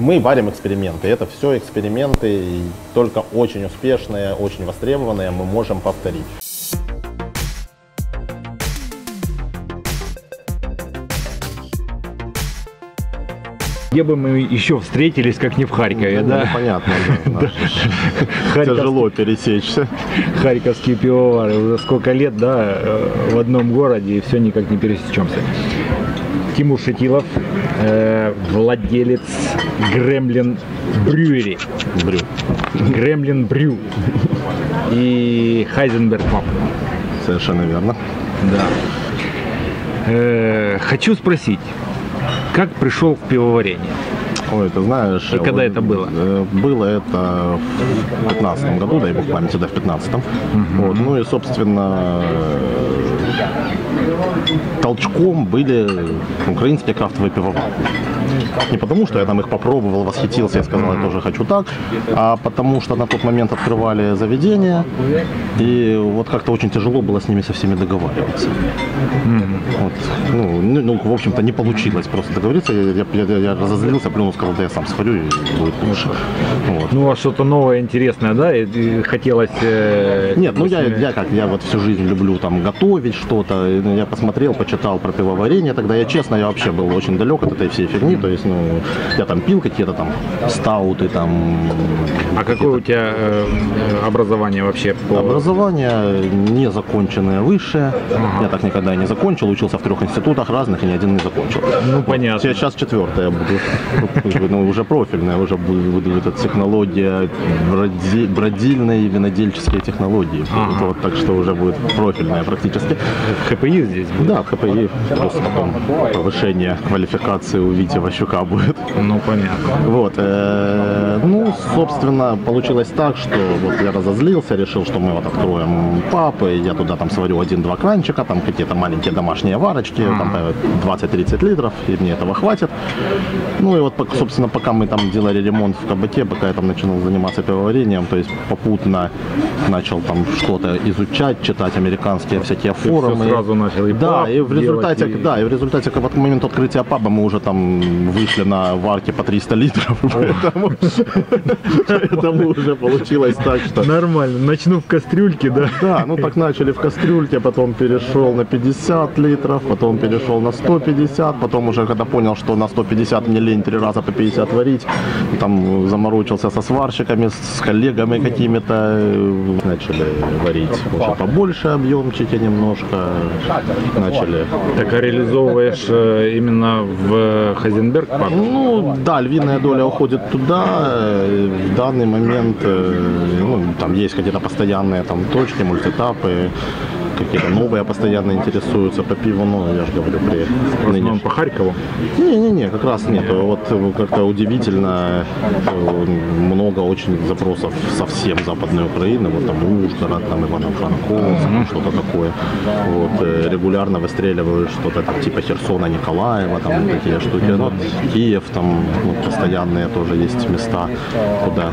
Мы варим эксперименты. Это все эксперименты, только очень успешные, очень востребованные мы можем повторить. Где бы мы еще встретились, как не в Харькове, Ну, да? Понятно, да. Тяжело пересечься. Харьковские пивовары. Уже сколько лет, да, э, в одном городе, и все никак не пересечемся. Тимур Шатилов, э, владелец Гремлин Брюери. Брю. Гремлин Брю. И Хайзенберг Паб. Совершенно верно. Да. Э, хочу спросить, как пришел в пивоварение? Ой, ты знаешь... И когда это было? э, Было это в 15 году, дай бог памяти, да, в 15 Вот, ну и, собственно, толчком были украинские крафтовые пивовары. Не потому, что я там их попробовал, восхитился и сказал, я тоже хочу так, а потому что на тот момент открывали заведения, и вот как-то очень тяжело было с ними со всеми договариваться. Вот. Ну, ну, ну, в общем-то, не получилось просто договориться. Я, я- я- я разозлился, плюнул, сказал, да я сам схожу и будет лучше. Вот. Ну, а что-то новое, интересное, да? И, и хотелось... э, Нет, ну я, я как, я вот всю жизнь люблю там готовить что-то. Ну, Я посмотрел, почитал про пивоварение. Тогда я, честно, я вообще был очень далек от этой всей фигни. То есть, ну, я там пил какие-то там стауты, там... А какое у тебя э, образование вообще? По... Образование незаконченное высшее. Я так никогда и не закончил. Учился в трех институтах разных и ни один не закончил. Ну, понятно. Я сейчас четвертое буду. Ну, уже профильное, уже буду эта технология броди- бродильной и винодельческие технологии. Ага. Вот, так что уже будет профильное практически. ХПИ здесь будет? Да, ХПИ, плюс потом повышение квалификации у Вити Ващука будет. Ну, понятно. Вот, э, ну, собственно, получилось так, что вот я разозлился, решил, что мы вот откроем папы, я туда там сварю один-два кранчика, там какие-то маленькие домашние варочки, там э, 20-30 литров, и мне этого хватит. Ну и вот, собственно, пока мы там делали ремонт в кабаке, пока я там начинал заниматься пивоварением, то есть попутно начал там что-то изучать, читать американские всякие форумы. всё сразу начал и Да, и в результате, делать, и- да, и в результате, как вот к моменту открытия паба мы уже там вышли на варке по 300 литров, поэтому, уже получилось так, что... Нормально. Начну в кастрюльке, да? Да, ну так начали в кастрюльке, потом перешел на 50 литров, потом перешел на 150, потом уже когда понял, что на 150 мне лень три раза по 50 варить, там заморочился со сварщиками, с коллегами какими-то, начали варить уже побольше объемчики немножко, начали Так, а реализовываешь э, именно в Хайзенберг Паб? Ну, да, львиная доля уходит туда. Э, В данный момент э, ну, там есть какие-то постоянные там точки, мультиэтапы, какие-то новые постоянно интересуются по пиву, ну, я же говорю, при В по Харькову? Не-не-не, как раз нет. Вот э, как-то удивительно э, много очень запросов совсем Западной Украины, вот там Ужгород, там Ивано-Франковск, ну, что-то такое. Вот э, регулярно выстреливают что-то там типа Херсона, Николаева, там такие штуки. Ну, вот Киев, там вот, постоянные тоже есть места, куда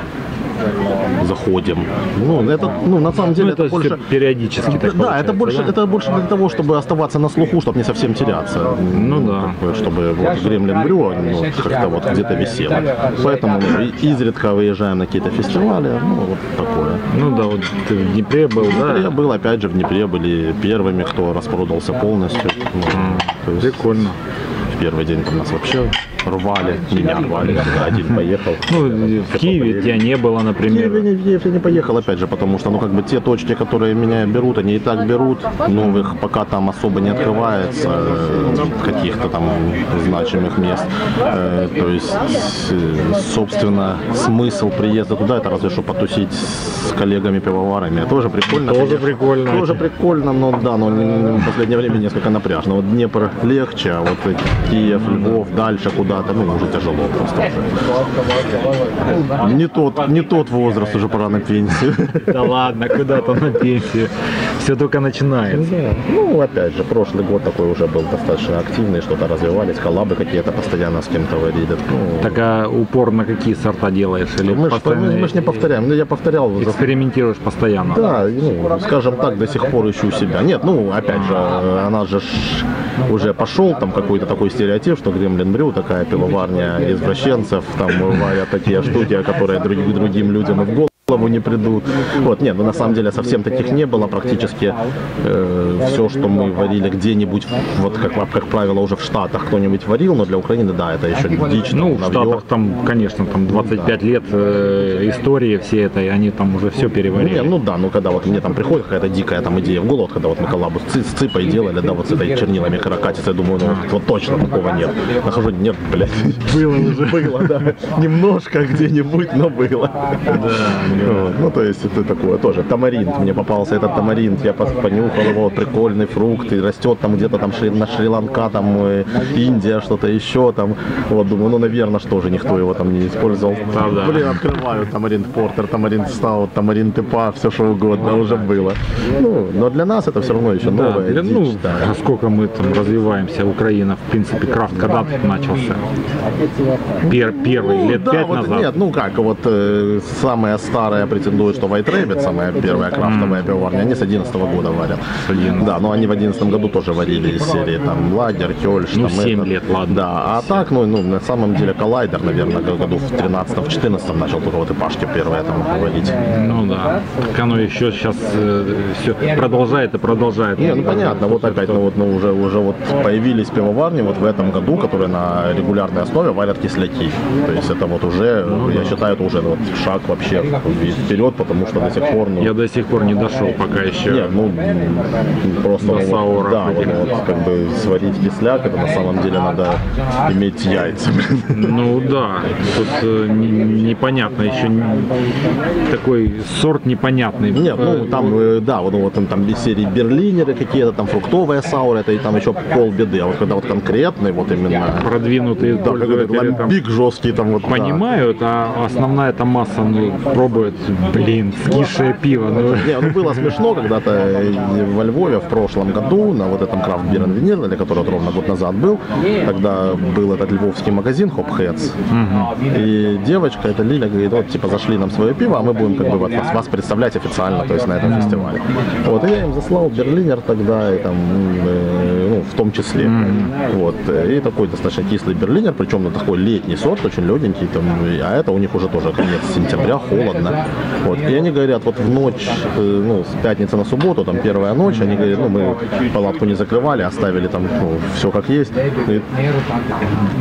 заходим. Ну, это, ну, на самом деле, Ну, это, это больше... периодически так Да, это больше, да? это больше для того, чтобы оставаться на слуху, чтобы не совсем теряться. Ну да. Чтобы вот Гремлин Брю, ну, как-то вот где-то висело. Поэтому ну, изредка выезжаем на какие-то фестивали, ну, вот такое. Ну да, вот ты в Днепре был, Я да? был, опять же, в Днепре, были первыми, кто распродался полностью. Ну, есть Прикольно. в первый день там нас вообще рвали, меня рвали, один поехал. Ну, в Киеве тебя не было, Киеве, например. в Киев я не поехал, опять же, потому что, ну, как бы те точки, которые меня берут, они и так берут. Новых пока там особо не открывается, э, каких-то там значимых мест. Э, То есть, э, собственно, смысл приезда туда, это разве что потусить с коллегами-пивоварами. Тоже прикольно. Тоже конечно. прикольно. Тоже прикольно, но да, но в последнее время несколько напряжно. Вот Днепр легче, а вот Киев, Львов, дальше куда-то, ну, уже тяжело просто уже. Не тот, не тот возраст, уже пора на пенсию. Да ладно, куда там на пенсию? Все только начинается. Ну, опять же, прошлый год такой уже был достаточно активный, что-то развивались, коллабы какие-то постоянно с кем-то варили. Ну, Так а упор на какие сорта делаешь? Или мы, постоянно мы, мы ж не повторяем. Ну, я повторял. экспериментируешь постоянно? Да, ну, скажем так, до сих пор ищу себя. Нет, ну, опять же, она же уже пошел там какой-то такой стереотип, что Гремлин Брю такая пивоварня извращенцев, там варят такие штуки, которые друг- другим людям в голову голову не придут. Вот, нет, ну на самом деле совсем таких не было. Практически э, все, что мы варили где-нибудь, вот как, как правило, уже в Штатах кто-нибудь варил, но для Украины, да, это еще дичь. Ну, в. Штатах там, конечно, там 25 лет э, истории всей этой, они там уже все Не, переварили. ну да, ну когда вот мне там приходит какая-то дикая там идея в голову, вот когда вот мы коллабу с, с ципой делали, да, вот с этой чернилами каракатицы, я думаю, ну вот, вот точно такого нет. Нахожу, нет, блядь. Было уже. Было, да. Немножко где-нибудь, но было. Вот, Ну, то есть это такое тоже. Тамаринт. Мне попался этот тамаринт. Я понюхал его. Прикольный фрукт. И растет там где-то там Шри- на Шри-Ланка, там э, Индия, что-то еще там. Вот, думаю, ну, наверное, что же никто его там не использовал. Да-да. Блин, открываю тамаринт портер, тамаринт стаут, тамаринт ипа, все что угодно уже было. Ну, но для нас это все равно еще Да, новое. для- дичь, ну, да. насколько мы там развиваемся, Украина, в принципе, крафт когда начался? Пер- первый, лет да, пять вот назад. Нет, ну как, вот э, самая старая претендует, что White Rabbit, самая первая крафтовая пивоварня, они с 11 года варят. 11. Да, но они в 11 году тоже варили из серии там Лагер, Хёльш. Ну, там, 7 этот. лет, ладно. Да, а так, ну, ну, на самом деле Коллайдер, наверное, году в 13-14 начал только вот и Пашки первые там варить. Ну да. Так оно еще сейчас все продолжает и продолжает. Не, ну понятно, вот опять, ну вот, ну уже, уже вот появились пивоварни вот в этом году, которые на регулярной основе варят кисляки. То есть это вот уже, я считаю, это уже вот шаг вообще вперед, потому что до сих пор, ну, Я до сих пор не дошел пока еще. нет, ну просто До ну, саура да, вот, вот, как бы сварить кисляк, это на самом деле надо иметь яйца. Ну да, тут э, не- непонятно еще н- такой сорт непонятный. Нет, ну там, э, да, вот, ну, вот там, там серии берлинеры какие-то, там фруктовые сауры, это и там еще полбеды. А вот когда вот конкретный, вот именно продвинутые Да, пользователи там ламбик жесткий там вот. да. понимают, а основная эта масса ну, пробует, блин, скисшее пиво. Ну, Не, ну было смешно когда-то во Львове в прошлом году на вот этом крафт бир для который вот ровно год назад был. Тогда был этот львовский магазин Hop Heads. И девочка, это Лиля, говорит, вот типа зашли нам свое пиво, а мы будем как бы вот вас, вас представлять официально, то есть на этом фестивале. Вот, и я им заслал Берлинер тогда, и там, э, ну, в том числе. Вот, э, и такой достаточно кислый Берлинер, причем ну, такой летний сорт, очень легенький, там, и- а это у них уже тоже конец сентября, холодно. Вот, и они говорят, вот в ночь, э, ну, с пятницы на субботу, там первая ночь, они говорят, ну, мы палатку не закрывали, оставили там, ну, все как есть. Говорит,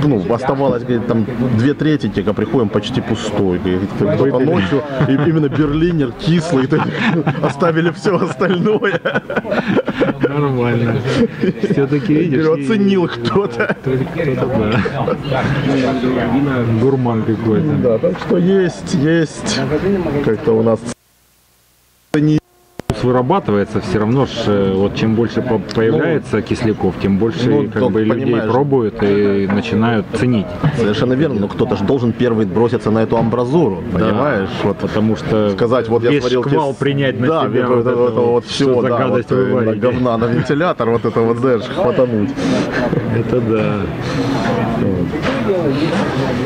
ну, оставалось, говорит, там две трети, типа, приходим почти пустой. Говорит, только ночью и именно Берлинер кислый, оставили все остальное. Нормально. Все-таки видишь. Оценил кто-то. Кто-то, да. Гурман какой-то. Да, так что есть, есть. Как-то у нас Вкус вырабатывается все равно ж, э, вот чем больше по- появляется кисляков, тем больше ну, как бы людей пробуют и начинают ценить. совершенно верно, но кто-то же должен первый броситься на эту амбразуру, понимаешь? Вот Потому что сказать, вот я сварил шквал кис- принять на да, себя вот, это, вот, это вот все, за да, вот, на говна на вентилятор, вот это вот, знаешь, хватануть. Это да.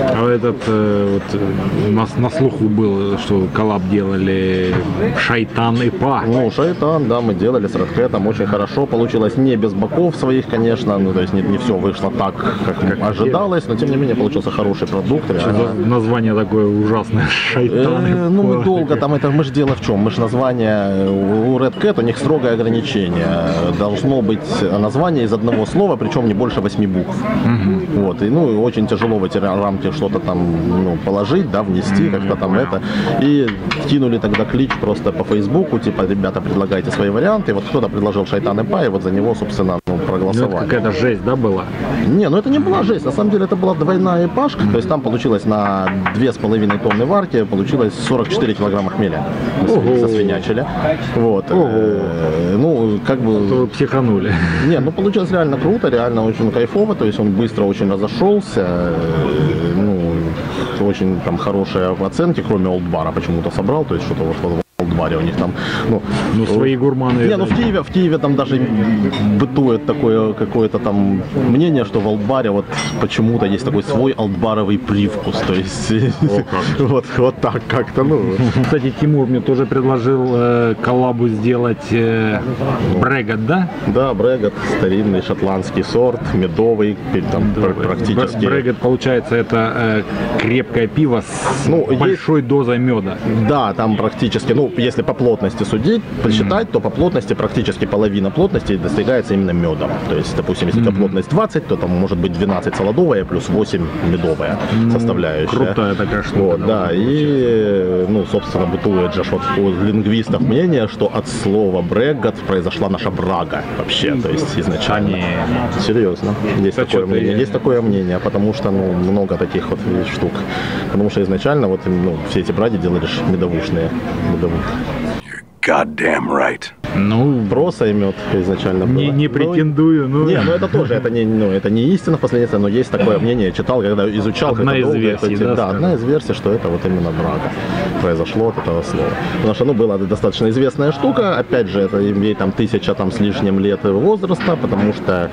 А этот э, вот э, нас на слуху был, что коллаб делали Шайтан и Па. Ну, шайтан, да, мы делали с Редхэтом, очень хорошо получилось, не без боков своих, конечно, ну, то есть не, не все вышло так, как, ожидалось, но тем не менее получился хороший продукт, реально. Название такое ужасное. Шайтан Э, Ну, мы долго там, это мы же дело в чем? Мы же название, у Red Cat у них строгое ограничение. Должно быть название из одного слова, причем не больше восьми букв. Вот, и ну, очень тяжело в эти рамки что-то там ну, положить, да, внести, как-то там это. И кинули тогда клич просто по Фейсбуку, типа, ребята, предлагайте свои варианты. И вот кто-то предложил Шайтан и Па, и вот за него, собственно, ну, Ну, проголосовали. какая-то жесть, да, была? Не, ну это не была жесть. На самом деле это была двойная пашка. То есть там получилось на 2,5 тонны варки получилось 44 килограмма хмеля. Мы Ого. Засвинячили. Вот. Э, Ну, как бы... вы психанули. Не, ну получилось реально круто, реально очень кайфово. То есть он быстро очень разошелся. Э, Ну, очень там хорошие оценки, кроме олдбара почему-то собрал. То есть что-то вот в Алдбаре у них там, ну, Ну, свои гурманы. не, ну в Киеве, в Киеве там даже бытует такое какое-то там мнение, что в Алдбаре вот почему-то есть такой свой алдбаровый привкус. То есть вот, вот так как-то, ну. Кстати, Тимур мне тоже предложил э, коллабу сделать э, Брегат, да? Да, брегот, старинный шотландский сорт, медовый, там пр- практически. Брегат, получается, это э, крепкое пиво с Ну, есть- большой дозой меда. Да, там практически, ну, если по плотности судить, посчитать, то по плотности практически половина плотности достигается именно медом. То есть, допустим, если у тебя плотность 20, то там может быть 12 солодовая плюс 8 медовая составляющая. крутая такая штука, Вот, да, и, ну, собственно, бытует же вот у лингвистов мнение, что от слова брегат произошла наша брага вообще, то есть изначально. не. Серьезно, есть Да такое мнение, есть такое мнение, потому что, ну, много таких вот штук. Потому что изначально вот, ну, все эти браги делали медовушные, You're goddamn right. Ну, Проса и мед изначально было. не, не Ну, претендую, ну, не, ну это тоже, это не, ну, это не истина впоследствии, но есть такое мнение, читал, когда изучал. Одна из долго версий, эти- да, да, одна из версий, что это вот именно брага произошло от этого слова. Потому что, ну, была достаточно известная штука, опять же, это ей там тысяча там с лишним лет возраста, потому что,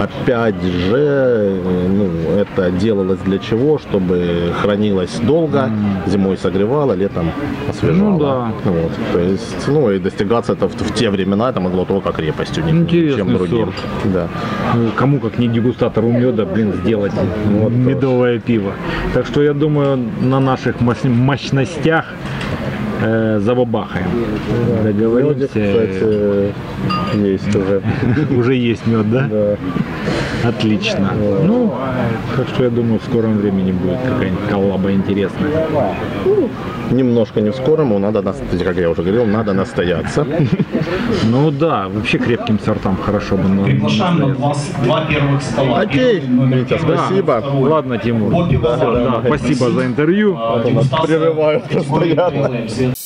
опять же, ну, это делалось для чего? Чтобы хранилось долго, зимой согревало, летом освежало. Ну да. Вот, то есть, ну, и достигаться это в, в те времена это могло только крепостью, ни- Интересный чем другим. сорт. Да. Ну, кому как не дегустатору меда, блин, сделать Вот медовое пиво. Так что я думаю, на наших мощ- мощностях э, забабахаем. Медик, Договоримся. кстати, есть уже. Уже есть мед, да? Да. Отлично. Ну, так что я думаю, в скором времени будет какая-нибудь коллаба интересная. Немножко не в скором, но надо, как я уже говорил, надо настояться. Ну да, вообще крепким сортам хорошо бы. Приглашаем на два, первых стола. Окей, Витя, спасибо. Ладно, Тимур. Спасибо за интервью. А, категории постоянно.